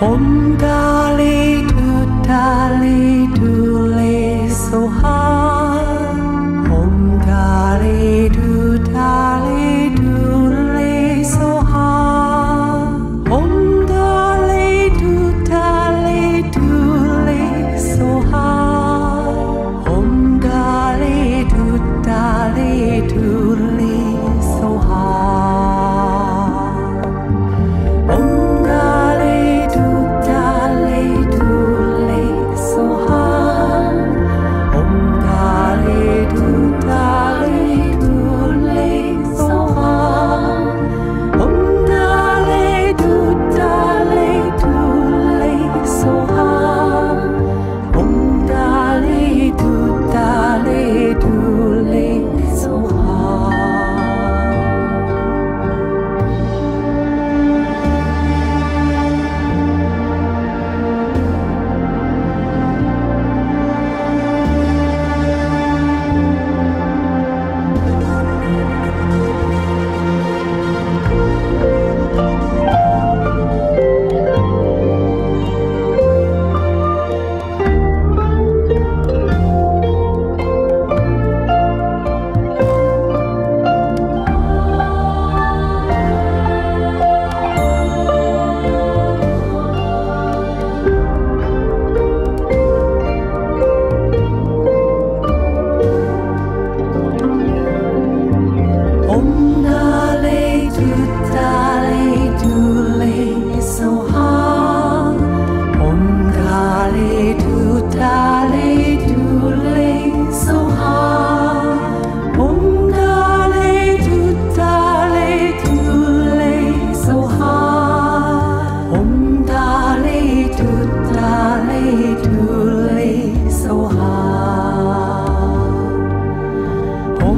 Om Dali Dudali Dule Soha.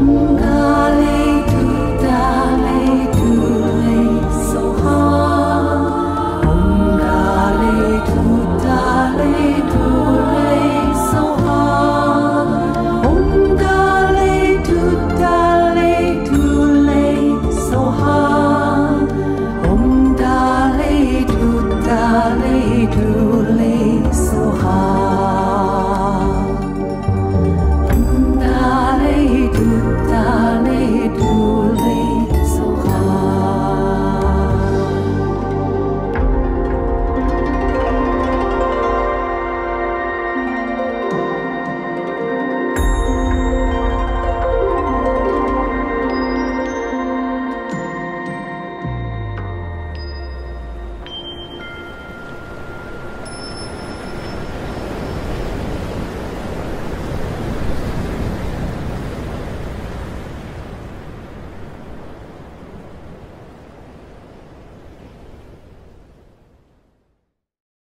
Om